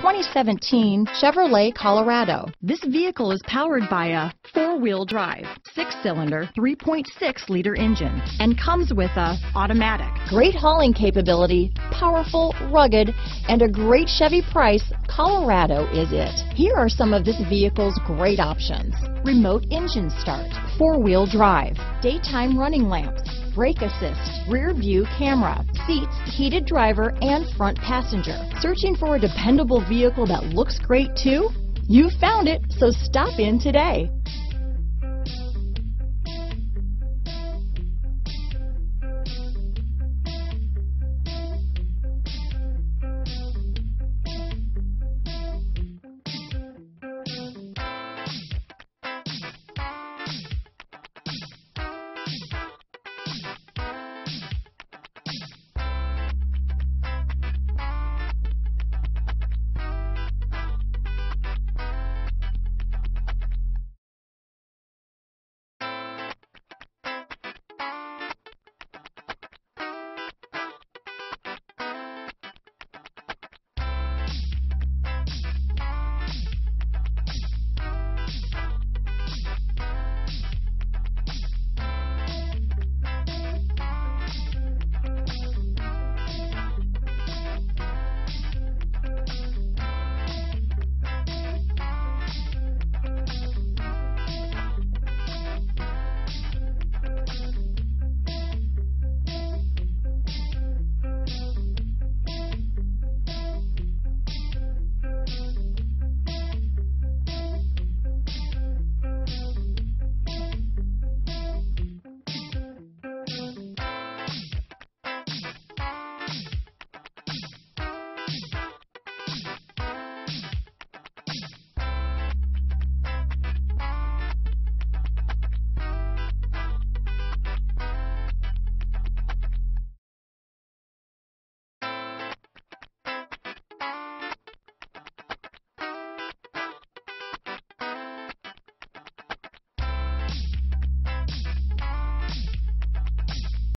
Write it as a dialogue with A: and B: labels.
A: 2017 Chevrolet Colorado.
B: This vehicle is powered by a four-wheel drive, six-cylinder, 3.6-liter engine, and comes with a automatic.
A: Great hauling capability, powerful, rugged, and a great Chevy price, Colorado is it. Here are some of this vehicle's great options. Remote engine start, four-wheel drive, daytime running lamps, brake assist, rear view camera, seats, heated driver, and front passenger. Searching for a dependable vehicle that looks great too? You found it, so stop in today.